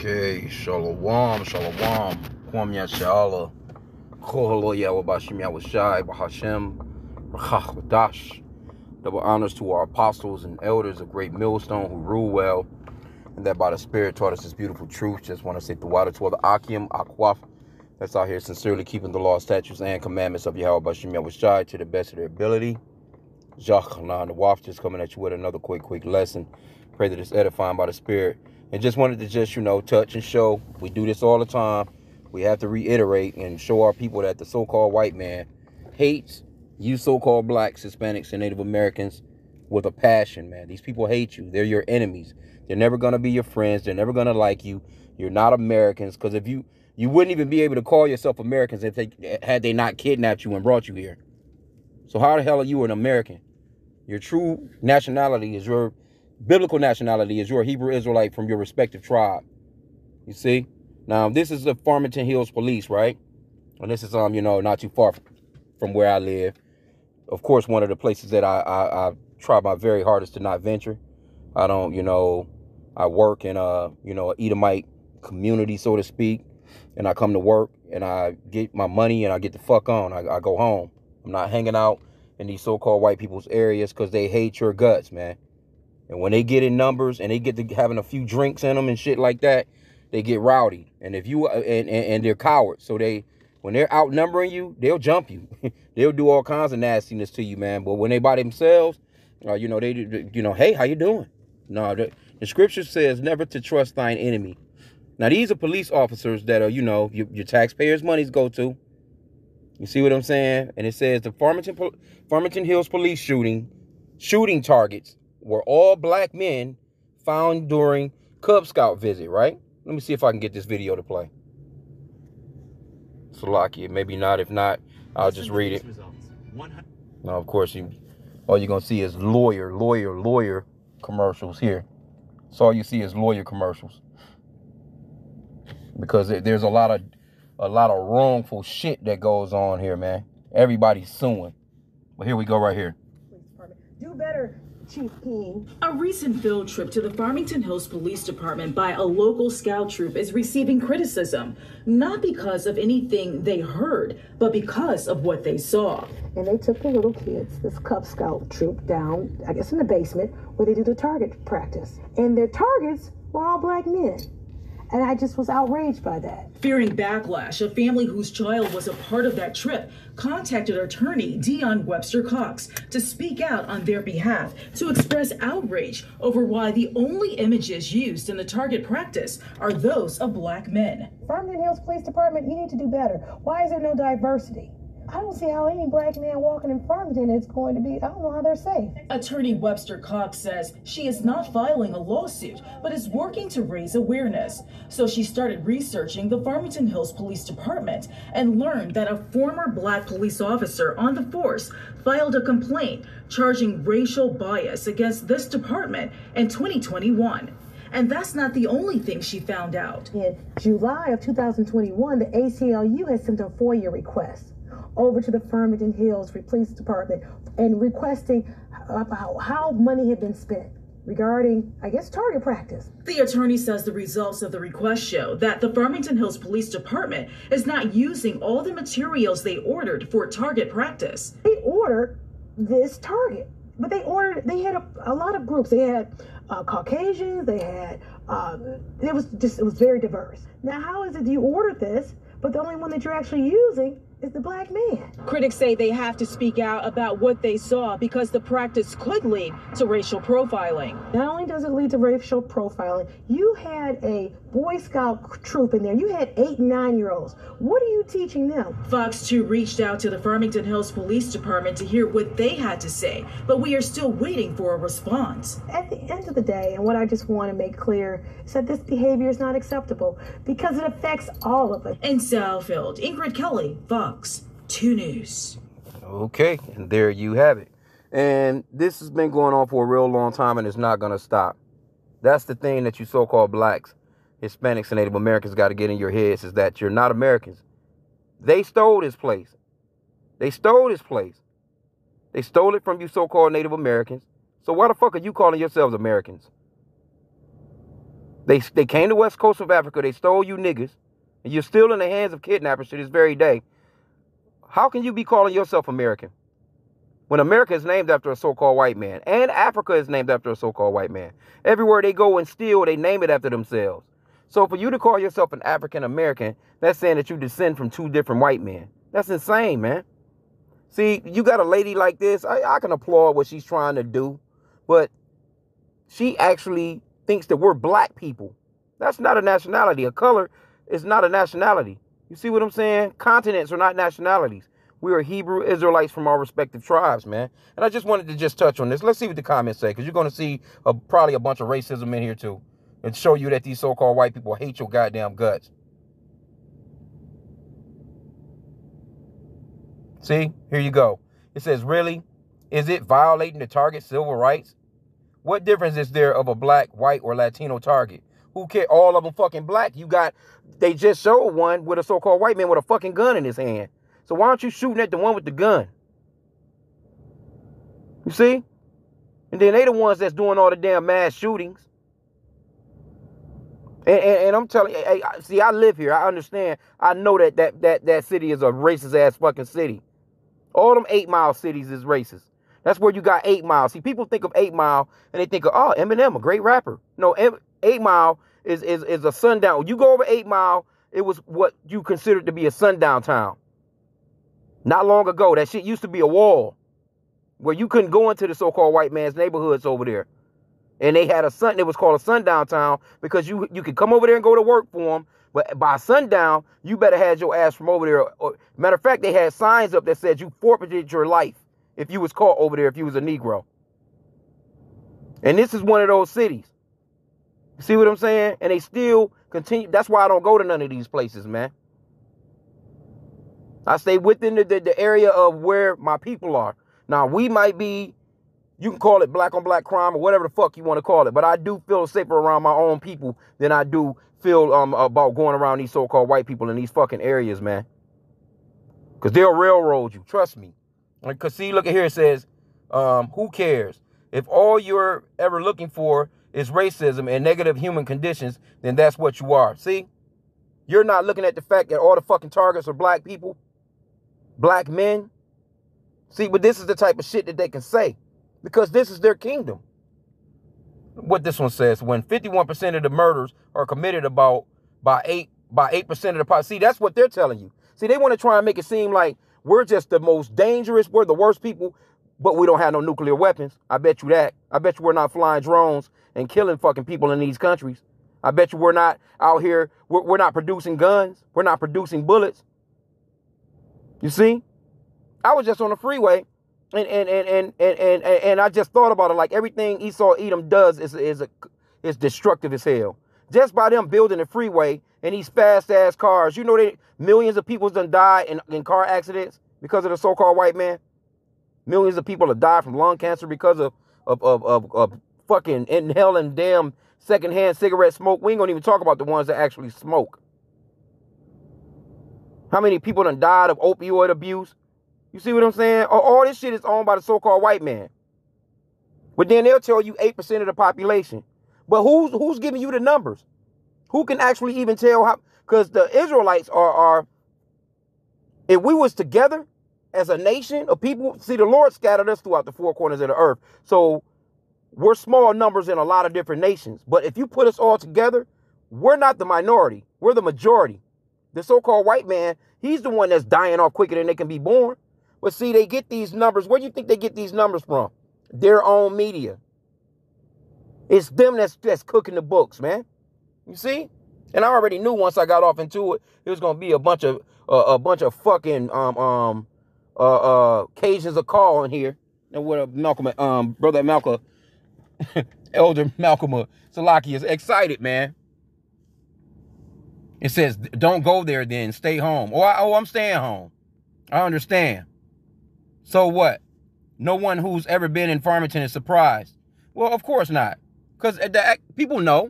Okay, Shalom, Shalom, Kwam Yashala, Kohalo Yawabashim Yawashai, Bahashem, Rachachadash. Double honors to our apostles and elders of Great Millstone who rule well, and that by the Spirit taught us this beautiful truth. Just want to say the water to the Akim, Akwaf, that's out here sincerely keeping the law, statutes, and commandments of Yahweh Yawashai to the best of their ability. Jacques the Waf just coming at you with another quick, quick lesson. Pray that it's edifying by the Spirit and just wanted to just you know touch and show. We do this all the time. We have to reiterate and show our people that the so-called white man hates you so-called blacks hispanics and native americans with a passion man. These people hate you. They're your enemies. They're never going to be your friends. They're never going to like you. You're not americans. Because if you you wouldn't even be able to call yourself americans if they had they not kidnapped you and brought you here. So how the hell are you an american? Your true nationality is your biblical nationality is you're a Hebrew Israelite from your respective tribe. You see? Now, this is the Farmington Hills Police, right? And this is, um, you know, not too far from where I live. Of course, one of the places that I, I, I try my very hardest to not venture. I don't, you know, I work in a, you know, Edomite community, so to speak. And I come to work and I get my money and I get the fuck on. I, I go home. I'm not hanging out in these so-called white people's areas because they hate your guts, man. And when they get in numbers and they get to having a few drinks in them and shit like that, they get rowdy. And if you uh, and, and, and they're cowards, so they when they're outnumbering you, they'll jump you. they'll do all kinds of nastiness to you, man. But when they by themselves, uh, you know they you know, hey, how you doing? No, the, the scripture says never to trust thine enemy. Now these are police officers that are you know your, your taxpayers' monies go to. You see what I'm saying? And it says the Farmington Farmington Hills police shooting shooting targets were all black men found during Cub Scout visit, right? Let me see if I can get this video to play. Salakia, maybe not. If not, I'll just read it. Now, of course, you, all you're going to see is lawyer, lawyer, lawyer commercials here. So all you see is lawyer commercials. Because there's a lot of a lot of wrongful shit that goes on here, man. Everybody's suing. But here we go right here. Do better Chief King. A recent field trip to the Farmington Hills Police Department by a local scout troop is receiving criticism, not because of anything they heard, but because of what they saw. And they took the little kids, this Cub Scout troop, down, I guess in the basement, where they do the target practice. And their targets were all black men. And I just was outraged by that. Fearing backlash, a family whose child was a part of that trip contacted attorney Dion Webster Cox to speak out on their behalf to express outrage over why the only images used in the target practice are those of black men. Farmington Hills Police Department, you need to do better. Why is there no diversity? I don't see how any black man walking in Farmington is going to be, I don't know how they're safe. Attorney Webster Cox says she is not filing a lawsuit, but is working to raise awareness. So she started researching the Farmington Hills Police Department and learned that a former black police officer on the force filed a complaint charging racial bias against this department in 2021. And that's not the only thing she found out. In July of 2021, the ACLU has sent a FOIA request over to the Farmington Hills Police Department and requesting about how money had been spent regarding, I guess, target practice. The attorney says the results of the request show that the Farmington Hills Police Department is not using all the materials they ordered for target practice. They ordered this target, but they ordered, they had a, a lot of groups. They had uh, Caucasians, they had, uh, it was just, it was very diverse. Now, how is it you ordered this, but the only one that you're actually using is the black man. Critics say they have to speak out about what they saw because the practice could lead to racial profiling. Not only does it lead to racial profiling, you had a Boy Scout troop in there. You had eight, nine year olds. What are you teaching them? Fox 2 reached out to the Farmington Hills Police Department to hear what they had to say, but we are still waiting for a response. At the end of the day, and what I just want to make clear is that this behavior is not acceptable because it affects all of us. In Southfield, Ingrid Kelly, Fox 2 News. Okay, and there you have it. And this has been going on for a real long time and it's not going to stop. That's the thing that you so called blacks Hispanics and Native Americans got to get in your heads is that you're not Americans. They stole this place. They stole this place. They stole it from you so-called Native Americans. So why the fuck are you calling yourselves Americans? They they came to West Coast of Africa. They stole you niggas, and you're still in the hands of kidnappers to this very day. How can you be calling yourself American when America is named after a so-called white man and Africa is named after a so-called white man? Everywhere they go and steal, they name it after themselves. So for you to call yourself an African American, that's saying that you descend from two different white men. That's insane, man. See, you got a lady like this. I, I can applaud what she's trying to do, but she actually thinks that we're black people. That's not a nationality. A color is not a nationality. You see what I'm saying? Continents are not nationalities. We are Hebrew Israelites from our respective tribes, man. And I just wanted to just touch on this. Let's see what the comments say, because you're going to see a, probably a bunch of racism in here too, and show you that these so-called white people hate your goddamn guts. See, here you go. It says, really? Is it violating the target civil rights? What difference is there of a black, white, or Latino target? Who care? All of them fucking black. You got, they just showed one with a so-called white man with a fucking gun in his hand. So why aren't you shooting at the one with the gun? You see? And then they the ones that's doing all the damn mass shootings. And, and, and I'm telling you, hey, see, I live here. I understand. I know that that that that city is a racist ass fucking city. All them eight mile cities is racist. That's where you got Eight Mile. See, people think of Eight Mile and they think of oh Eminem, a great rapper. No, Eight Mile is is is a sundown. You go over Eight Mile, it was what you considered to be a sundown town. Not long ago, that shit used to be a wall where you couldn't go into the so-called white man's neighborhoods over there. And they had a sun. It was called a sundown town because you you could come over there and go to work for them. But by sundown, you better have your ass from over there. Matter of fact, they had signs up that said you forfeited your life if you was caught over there if you was a Negro. And this is one of those cities. See what I'm saying? And they still continue. That's why I don't go to none of these places, man. I stay within the, the, the area of where my people are. Now, we might be, you can call it black on black crime or whatever the fuck you want to call it, but I do feel safer around my own people than I do feel um, about going around these so called white people in these fucking areas, man. Because they'll railroad you. Trust me. Because see, look at here. It says, um, who cares? If all you're ever looking for is racism and negative human conditions, then that's what you are. See? You're not looking at the fact that all the fucking targets are black people, black men. See, but this is the type of shit that they can say because this is their kingdom. What this one says, when 51% of the murders are committed about by eight by 8% of the pot. See, that's what they're telling you. See, they want to try and make it seem like we're just the most dangerous. We're the worst people, but we don't have no nuclear weapons. I bet you that. I bet you we're not flying drones and killing fucking people in these countries. I bet you we're not out here. We're, we're not producing guns. We're not producing bullets. You see? I was just on the freeway and and and and and and, and I just thought about it like everything Esau Edom does is is a, is destructive as hell. Just by them building a freeway and these fast ass cars, you know that millions of people done died in, in car accidents because of the so-called white man. Millions of people have died from lung cancer because of of of of, of fucking inhaling damn secondhand cigarette smoke. We ain't gonna even talk about the ones that actually smoke. How many people done died of opioid abuse? You see what I'm saying? All this shit is owned by the so-called white man. But then they'll tell you 8% of the population. But who's who's giving you the numbers? Who can actually even tell how? Because the Israelites are are. If we was together as a nation of people, see the Lord scattered us throughout the four corners of the earth. So we're small numbers in a lot of different nations. But if you put us all together, we're not the minority. We're the majority. The so-called white man, he's the one that's dying off quicker than they can be born. But see, they get these numbers. Where do you think they get these numbers from? Their own media. It's them that's that's cooking the books, man. You see? And I already knew once I got off into it, it was gonna be a bunch of uh, a bunch of fucking um um uh uh occasions of call in here. And what a Malcolm um brother Malcolm Elder Malcolm uh, Salaki is excited, man. It says, "Don't go there, then stay home." Oh, I, oh, I'm staying home. I understand. So what? No one who's ever been in Farmington is surprised. Well, of course not. Because people know,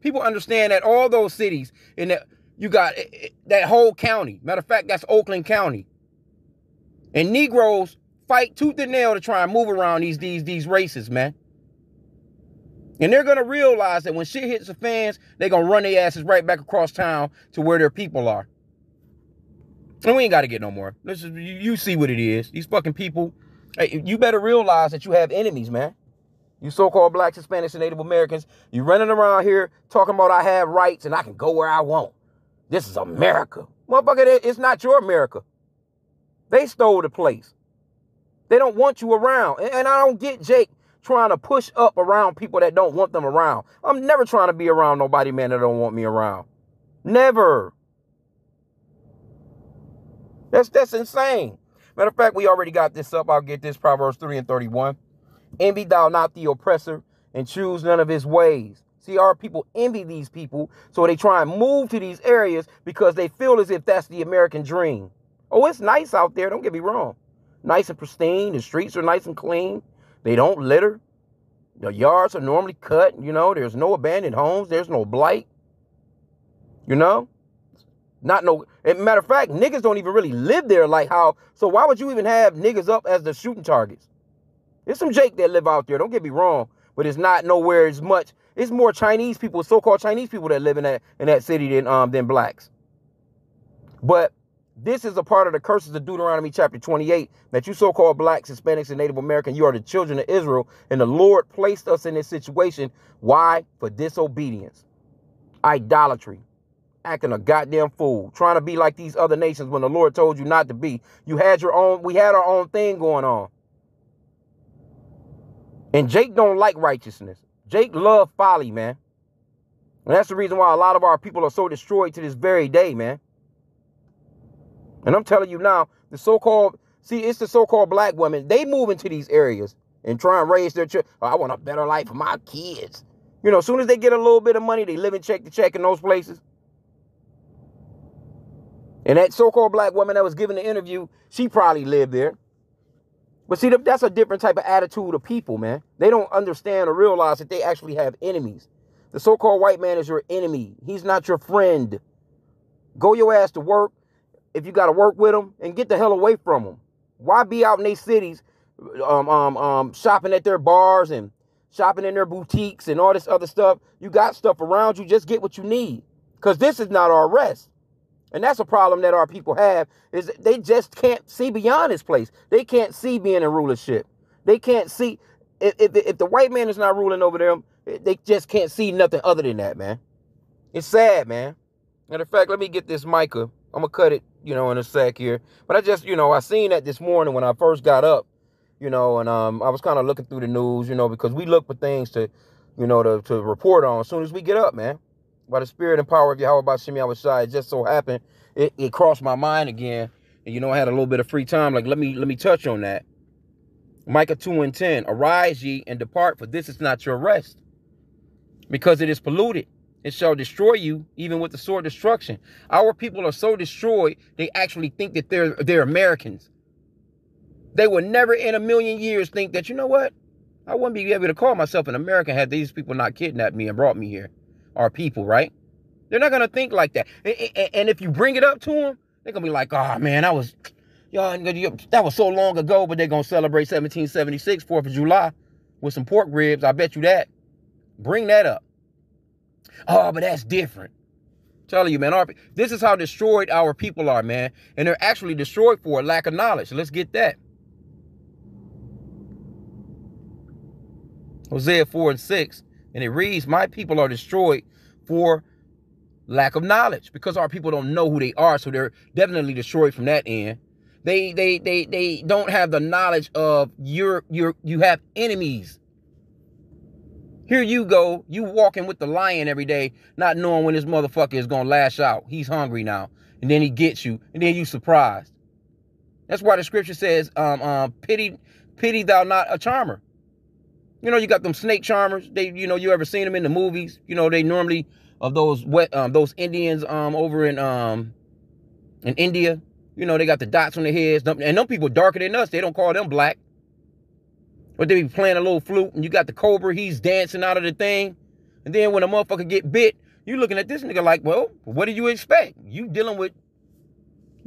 people understand that all those cities that you got eh, eh, that whole county. Matter of fact, that's Oakland County. And Negroes fight tooth and nail to try and move around these these these races, man. And they're gonna realize that when shit hits the fans, they're gonna run their asses right back across town to where their people are. And we ain't gotta get no more. This is you, you see what it is. These fucking people, hey, you better realize that you have enemies, man. You so-called blacks, Hispanics, and Native Americans, you running around here talking about I have rights and I can go where I want. This is America. Motherfucker, it's not your America. They stole the place. They don't want you around. And I don't get Jake trying to push up around people that don't want them around. I'm never trying to be around nobody, man, that don't want me around. Never. That's that's insane. Matter of fact, we already got this up. I'll get this Proverbs 3 and 31. Envy thou not the oppressor and choose none of his ways. See, our people envy these people, so they try and move to these areas because they feel as if that's the American dream. Oh, it's nice out there, don't get me wrong. Nice and pristine, the streets are nice and clean. They don't litter. The yards are normally cut, you know, there's no abandoned homes, there's no blight. You know? Not no matter of fact, niggas don't even really live there like how so why would you even have niggas up as the shooting targets? There's some Jake that live out there, don't get me wrong, but it's not nowhere as much. It's more Chinese people, so-called Chinese people that live in that in that city than um than blacks. But this is a part of the curses of Deuteronomy chapter 28 that you so-called blacks, Hispanics, and Native American, you are the children of Israel, and the Lord placed us in this situation. Why? For disobedience, idolatry, acting a goddamn fool, trying to be like these other nations when the Lord told you not to be. You had your own, we had our own thing going on. And Jake don't like righteousness. Jake love folly, man. And that's the reason why a lot of our people are so destroyed to this very day, man. And I'm telling you now, the so-called, see, it's the so-called black women. They move into these areas and try and raise their children. Oh, I want a better life for my kids. You know, as soon as they get a little bit of money, they live in check to check in those places. And that so-called black woman that was giving the interview, she probably lived there. But see, that's a different type of attitude of people, man. They don't understand or realize that they actually have enemies. The so-called white man is your enemy. He's not your friend. Go your ass to work, if you got to work with them and get the hell away from them. Why be out in these cities um, um, um, shopping at their bars and shopping in their boutiques and all this other stuff? You got stuff around you. Just get what you need because this is not our rest. And that's a problem that our people have is they just can't see beyond this place. They can't see being in rulership. They can't see if, if, if the white man is not ruling over them, they just can't see nothing other than that, man. It's sad, man. Matter of fact, let me get this Micah. I'm gonna cut it, you know, in a sec here. But I just, you know, I seen that this morning when I first got up, you know, and um, I was kind of looking through the news, you know, because we look for things to, you know, to, to report on as soon as we get up, man. By the spirit and power of Yahweh by Shemi Awashai, it just so happened it, it crossed my mind again. And you know, I had a little bit of free time. Like, let me let me touch on that. Micah 2 and 10. Arise ye and depart, for this is not your rest. Because it is polluted it shall destroy you, even with the sword destruction. Our people are so destroyed, they actually think that they're they're Americans. They would never in a million years think that, you know what? I wouldn't be able to call myself an American had these people not kidnapped me and brought me here. Our people, right? They're not gonna think like that. And if you bring it up to them, they're gonna be like, oh man, I was y'all that was so long ago, but they're gonna celebrate 1776, 4th of July, with some pork ribs. I bet you that. Bring that up. Oh, but that's different. telling you, man, our, this is how destroyed our people are, man. And they're actually destroyed for lack of knowledge. let's get that. Hosea 4 and 6. And it reads, My people are destroyed for lack of knowledge because our people don't know who they are. So they're definitely destroyed from that end. They they they they don't have the knowledge of your your you have enemies. Here you go, you walking with the lion every day, not knowing when this motherfucker is gonna lash out. He's hungry now. And then he gets you, and then you surprised. That's why the scripture says, um, um, pity, pity thou not a charmer. You know, you got them snake charmers. They, you know, you ever seen them in the movies? You know, they normally of those wet, um, those Indians, um, over in, um, in India. You know, they got the dots on their heads, and them people darker than us. They don't call them black. But they be playing a little flute and you got the cobra, he's dancing out of the thing. And then when a motherfucker get bit, you looking at this nigga like, well, what do you expect? You dealing with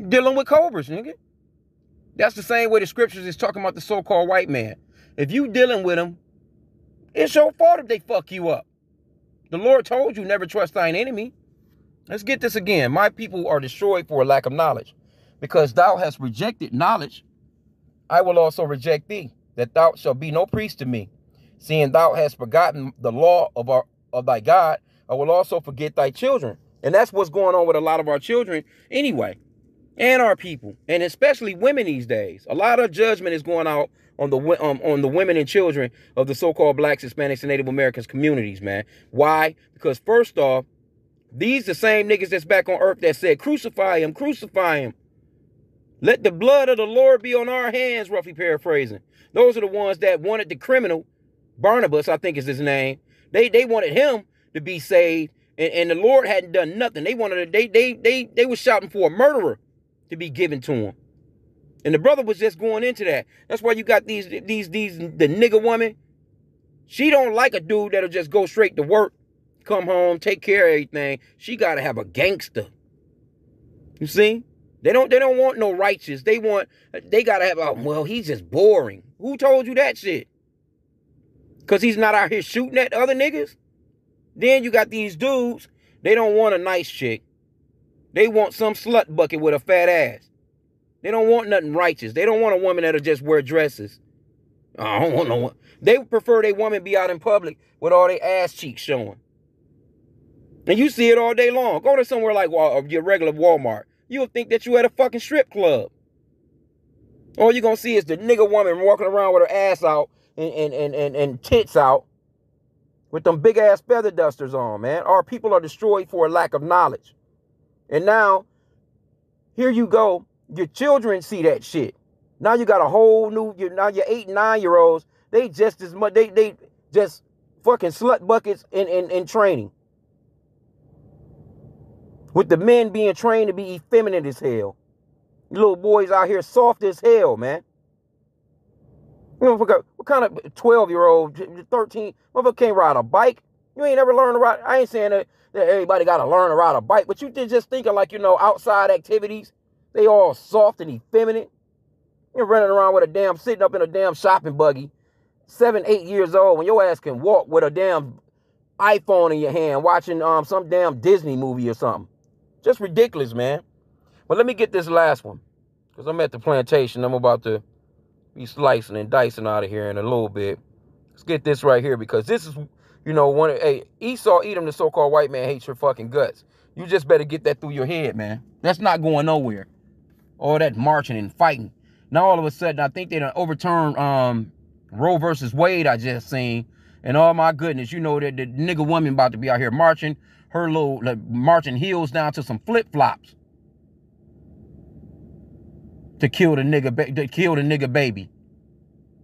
dealing with cobras, nigga. That's the same way the scriptures is talking about the so-called white man. If you dealing with him, It's your fault if they fuck you up. The Lord told you never trust thine enemy. Let's get this again. My people are destroyed for a lack of knowledge. Because thou hast rejected knowledge, I will also reject thee, that thou shalt be no priest to me. Seeing thou hast forgotten the law of our of thy God, I will also forget thy children. And that's what's going on with a lot of our children anyway, and our people, and especially women these days. A lot of judgment is going out on the um, on the women and children of the so-called blacks, Hispanics, and Native Americans communities, man. Why? Because first off, these the same niggas that's back on earth that said, crucify him, crucify him. Let the blood of the Lord be on our hands, roughly paraphrasing. Those are the ones that wanted the criminal, Barnabas, I think is his name. They they wanted him to be saved, and, and the Lord hadn't done nothing. They wanted they they they they were shouting for a murderer to be given to him. And the brother was just going into that. That's why you got these these these the nigga woman. She don't like a dude that'll just go straight to work, come home, take care of everything. She gotta have a gangster. You see? They don't they don't want no righteous. They want they gotta have a well, he's just boring. Who told you that shit? Cause he's not out here shooting at other niggas? Then you got these dudes, they don't want a nice chick. They want some slut bucket with a fat ass. They don't want nothing righteous. They don't want a woman that'll just wear dresses. I don't want no one. They prefer their woman be out in public with all their ass cheeks showing. And you see it all day long. Go to somewhere like uh, your regular Walmart. You would think that you at a fucking strip club. All you're gonna see is the nigga woman walking around with her ass out and, and, and, and, and tits out with them big ass feather dusters on, man. Our people are destroyed for a lack of knowledge. And now, here you go. Your children see that shit. Now you got a whole new. Now your eight, nine year olds. They just as much. They they just fucking slut buckets in in, in training. With the men being trained to be effeminate as hell. You little boys out here soft as hell, man. You know, what kind of 12 year old, 13, motherfucker can't ride a bike? You ain't ever learned to ride. I ain't saying that, that everybody got to learn to ride a bike, but you did just thinking like, you know, outside activities, they all soft and effeminate. You're running around with a damn, sitting up in a damn shopping buggy, seven, eight years old, when your ass can walk with a damn iPhone in your hand, watching um some damn Disney movie or something. Just ridiculous, man. But let me get this last one. Because I'm at the plantation. I'm about to be slicing and dicing out of here in a little bit. Let's get this right here because this is, you know, one. of, Hey, Esau, Edom, the so-called white man hates your fucking guts. You just better get that through your head, man. That's not going nowhere. All that marching and fighting. Now all of a sudden, I think they done overturned um, Roe versus Wade. I just seen, and oh my goodness, you know that the nigga woman about to be out here marching her little like, marching heels down to some flip flops to kill the nigga to kill the nigga baby.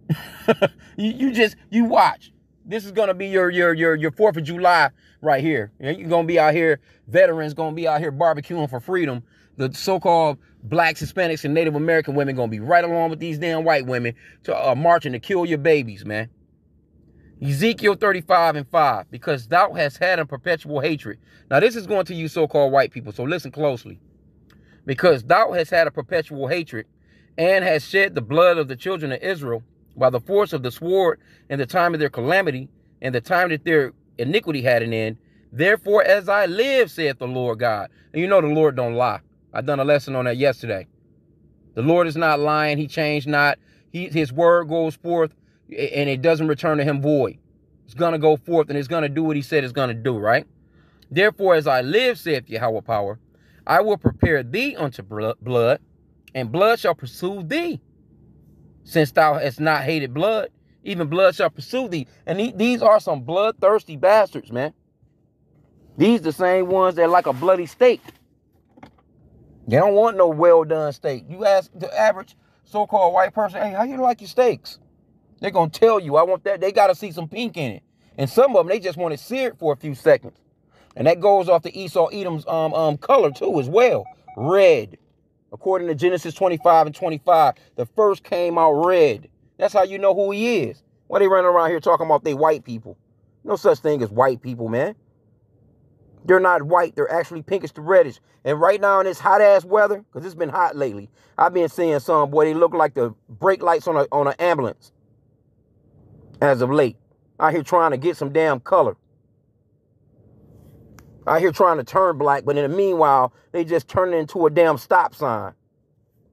you, you just you watch. This is gonna be your your your your Fourth of July right here. You're gonna be out here. Veterans gonna be out here barbecuing for freedom. The so-called blacks, Hispanics, and Native American women gonna be right along with these damn white women to uh, marching to kill your babies, man. Ezekiel 35 and 5, because thou hast had a perpetual hatred. Now, this is going to you so called white people, so listen closely. Because thou hast had a perpetual hatred and hast shed the blood of the children of Israel by the force of the sword in the time of their calamity and the time that their iniquity had an end. Therefore, as I live, saith the Lord God. And you know the Lord don't lie. I done a lesson on that yesterday. The Lord is not lying. He changed not. He, his word goes forth and it doesn't return to him void. It's going to go forth and it's going to do what he said it's going to do, right? Therefore, as I live, saith Yahweh power, I will prepare thee unto blood, and blood shall pursue thee. Since thou hast not hated blood, even blood shall pursue thee. And these are some bloodthirsty bastards, man. These the same ones that like a bloody steak. They don't want no well done steak. You ask the average so-called white person, hey, how you like your steaks? They're going to tell you, I want that. They got to see some pink in it. And some of them, they just want it seared for a few seconds. And that goes off the Esau Edom's um, um, color too as well. Red. According to Genesis 25 and 25, the first came out red. That's how you know who he is. Why they running around here talking about they white people? No such thing as white people, man. They're not white. They're actually pinkish to reddish. And right now in this hot ass weather, because it's been hot lately, I've been seeing some boy. They look like the brake lights on a on an ambulance as of late. Out here trying to get some damn color. Out here trying to turn black, but in the meanwhile, they just turn it into a damn stop sign.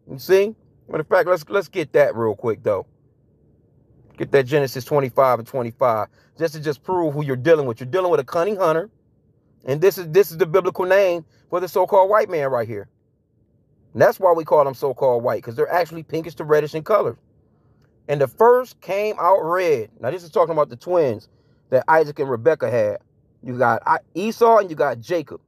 You see? Matter of fact, let's let's get that real quick though. Get that Genesis 25 and 25. Just to just prove who you're dealing with. You're dealing with a cunning hunter. And this is this is the biblical name for the so-called white man right here. And that's why we call them so-called white, because they're actually pinkish to reddish in color. And the first came out red. Now, this is talking about the twins that Isaac and Rebekah had. You got Esau and you got Jacob.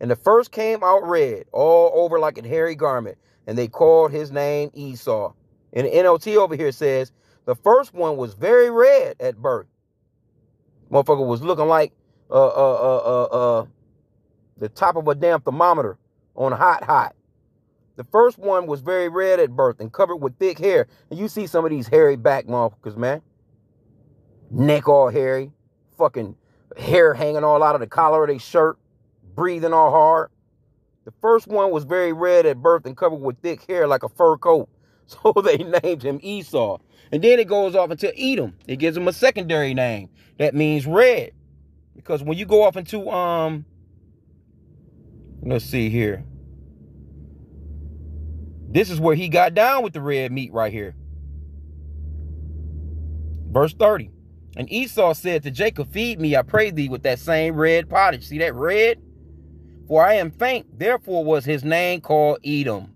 And the first came out red, all over like a hairy garment. And they called his name Esau. And the NLT over here says the first one was very red at birth. Motherfucker was looking like uh, uh, uh, uh, uh, the top of a damn thermometer on hot, hot. The first one was very red at birth and covered with thick hair. And you see some of these hairy back motherfuckers, man. Neck all hairy. Fucking hair hanging all out of the collar of their shirt. Breathing all hard. The first one was very red at birth and covered with thick hair like a fur coat. So they named him Esau. And then it goes off into Edom. It gives him a secondary name. That means red. Because when you go off into um let's see here. This is where he got down with the red meat right here. Verse 30. And Esau said to Jacob, Feed me, I pray thee, with that same red pottage. See that red? For I am faint, therefore was his name called Edom.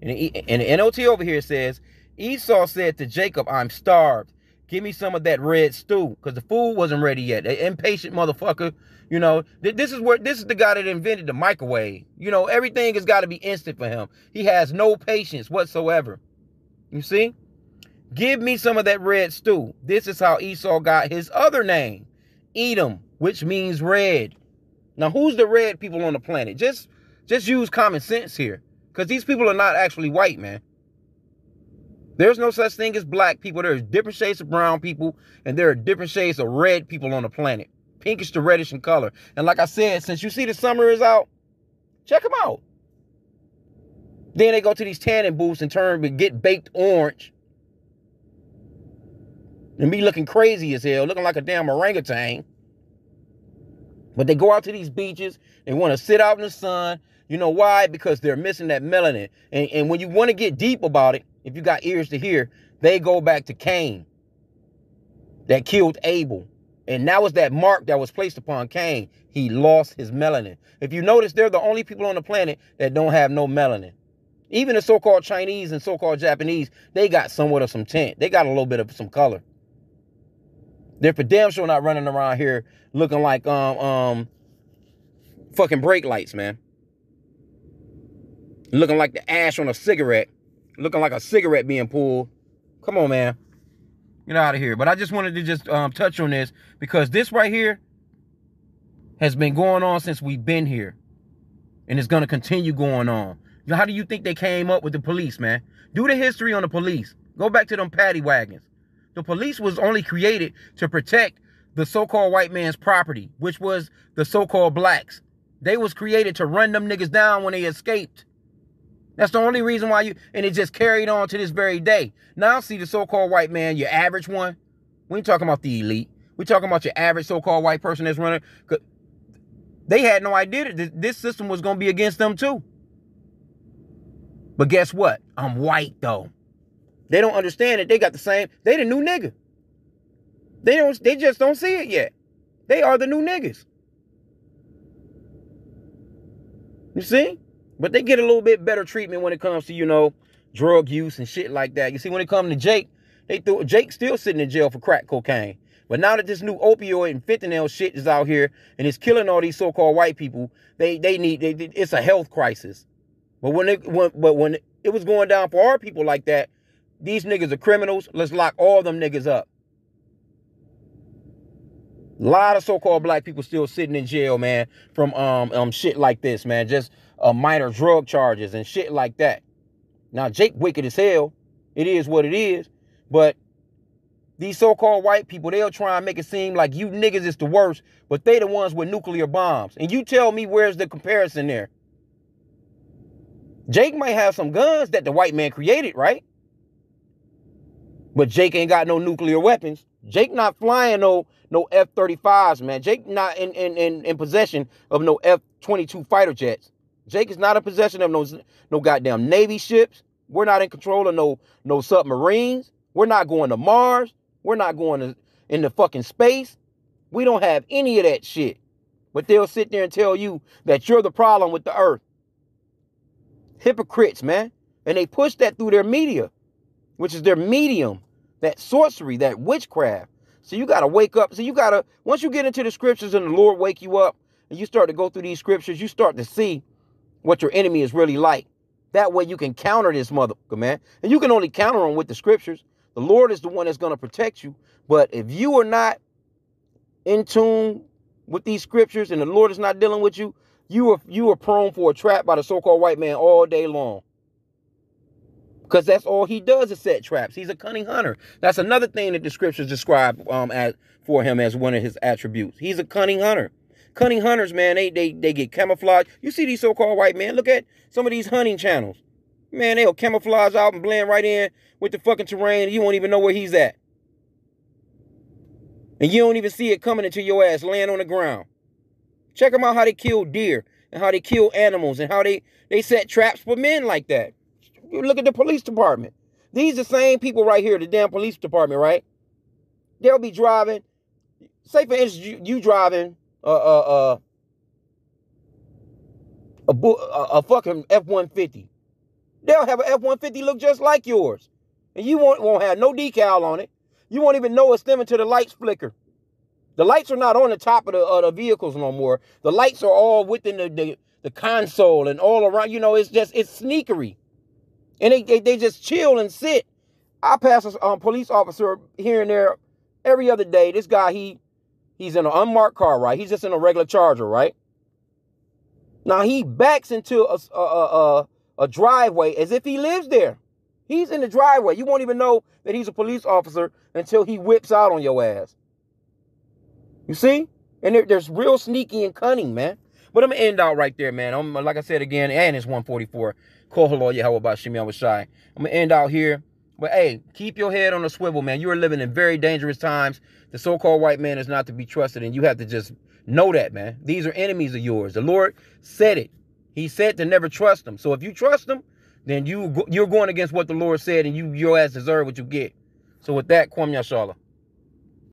And the N L T over here says, Esau said to Jacob, I'm starved. Give me some of that red stew. Because the food wasn't ready yet. The impatient motherfucker. You know, this is where this is the guy that invented the microwave. You know, everything has got to be instant for him. He has no patience whatsoever. You see? Give me some of that red stew. This is how Esau got his other name, Edom, which means red. Now, who's the red people on the planet? Just just use common sense here. Because these people are not actually white, man. There's no such thing as black people. There's different shades of brown people, and there are different shades of red people on the planet. Pinkish to reddish in color. And like I said, since you see the summer is out, check them out. Then they go to these tanning booths and turn and get baked orange. And me looking crazy as hell, looking like a damn orangutan. But they go out to these beaches, they want to sit out in the sun. You know why? Because they're missing that melanin. And, and when you want to get deep about it, if you got ears to hear, they go back to Cain that killed Abel. And that was that mark that was placed upon Cain. He lost his melanin. If you notice, they're the only people on the planet that don't have no melanin. Even the so-called Chinese and so-called Japanese, they got somewhat of some tint. They got a little bit of some color. They're for damn sure not running around here looking like um um fucking brake lights, man. Looking like the ash on a cigarette. Looking like a cigarette being pulled. Come on, man. Get out of here. But I just wanted to just um, touch on this because this right here has been going on since we've been here. And it's going to continue going on. How do you think they came up with the police, man? Do the history on the police. Go back to them paddy wagons. The police was only created to protect the so-called white man's property, which was the so-called blacks. They was created to run them niggas down when they escaped. That's the only reason why you, and it just carried on to this very day. Now see the so-called white man, your average one. We ain't talking about the elite. We talking about your average so-called white person that's running. They had no idea that this system was going to be against them too. But guess what? I'm white though. They don't understand it. They got the same. They the new nigga. They don't. They just don't see it yet. They are the new niggas. You see? But they get a little bit better treatment when it comes to, you know, drug use and shit like that. You see, when it comes to Jake, they threw Jake still sitting in jail for crack cocaine. But now that this new opioid and fentanyl shit is out here and it's killing all these so-called white people, they they need they, it's a health crisis. But when it when, but when it was going down for our people like that, these niggas are criminals. Let's lock all them niggas up. A lot of so-called black people still sitting in jail, man, from um um shit like this, man. Just uh, minor drug charges and shit like that. Now, Jake wicked as hell. It is what it is. But these so-called white people, they'll try and make it seem like you niggas is the worst, but they the ones with nuclear bombs. And you tell me where's the comparison there? Jake might have some guns that the white man created, right? But Jake ain't got no nuclear weapons. Jake not flying no no F-35s, man. Jake not in, in, in, in possession of no F-22 fighter jets. Jake is not in possession of no, no goddamn Navy ships. We're not in control of no, no submarines. We're not going to Mars. We're not going to, into fucking space. We don't have any of that shit. But they'll sit there and tell you that you're the problem with the earth. Hypocrites, man. And they push that through their media, which is their medium, that sorcery, that witchcraft. So you got to wake up. So you got to, once you get into the scriptures and the Lord wake you up and you start to go through these scriptures, you start to see what your enemy is really like. That way you can counter this motherfucker, man. And you can only counter them with the scriptures. The Lord is the one that's going to protect you. But if you are not in tune with these scriptures and the Lord is not dealing with you, you are you are prone for a trap by the so-called white man all day long. Because that's all he does is set traps. He's a cunning hunter. That's another thing that the scriptures describe um, as, for him as one of his attributes. He's a cunning hunter. Cunning hunters, man, they they they get camouflage. You see these so-called white men. Look at some of these hunting channels. Man, they'll camouflage out and blend right in with the fucking terrain. you won't even know where he's at. And you don't even see it coming into your ass, laying on the ground. Check them out how they kill deer and how they kill animals and how they, they set traps for men like that. Look at the police department. These are the same people right here, the damn police department, right? They'll be driving. Say for instance, you, you driving uh uh uh a, a, a fucking F-150. They'll have an F-150 look just like yours. And you won't, won't have no decal on it. You won't even know it's them until the lights flicker. The lights are not on the top of the, uh, the vehicles no more. The lights are all within the, the, the console and all around. You know, it's just, it's sneakery. And they, they, they just chill and sit. I pass a um, police officer here and there every other day. This guy, he he's in an unmarked car, right? He's just in a regular Charger, right? Now he backs into a, a, a, a driveway as if he lives there. He's in the driveway. You won't even know that he's a police officer until he whips out on your ass. You see? And there, there's real sneaky and cunning, man. But I'm gonna end out right there, man. I'm like I said again, and it's 144. Call hello, yeah, how about Shimmy? I was shy. I'm gonna end out here. But hey, keep your head on a swivel, man. You are living in very dangerous times. The so-called white man is not to be trusted, and you have to just know that, man. These are enemies of yours. The Lord said it. He said to never trust them. So if you trust them, then you you're going against what the Lord said, and you your ass deserve what you get. So with that, Kwam Yashala.